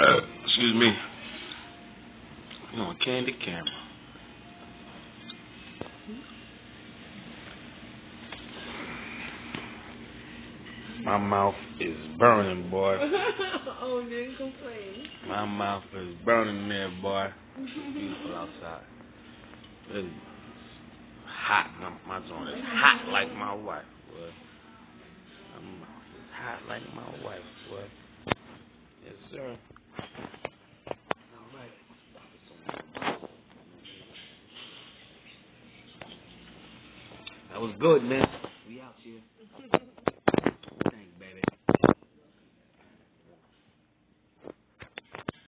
Uh, excuse me. You on candy camera. My mouth is burning, boy. oh, didn't complain. My mouth is burning there, boy. It's beautiful outside. Really hot. My, my joint is hot like my wife, boy. My mouth is hot like my wife, boy. Yes, sir. That was good, man. We out here.